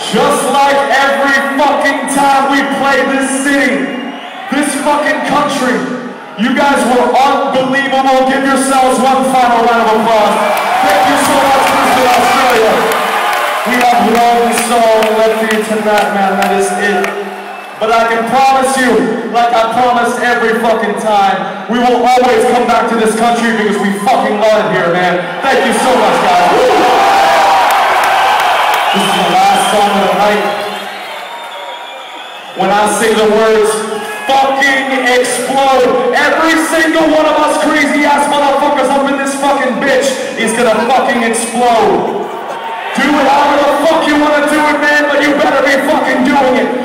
Just like every fucking time we play this city, this fucking country, you guys were unbelievable. Give yourselves one final round of applause. Thank you so much, Mr. Australia. We have one song left for you tonight, man. That is it. But I can promise you, like I promised every fucking time, we will always come back to this country because we fucking love it here, man. Thank you so much, guys. Song of the night. When I sing the words, fucking explode, every single one of us crazy ass motherfuckers up in this fucking bitch is gonna fucking explode. Do it however the fuck you wanna do it, man, but you better be fucking doing it.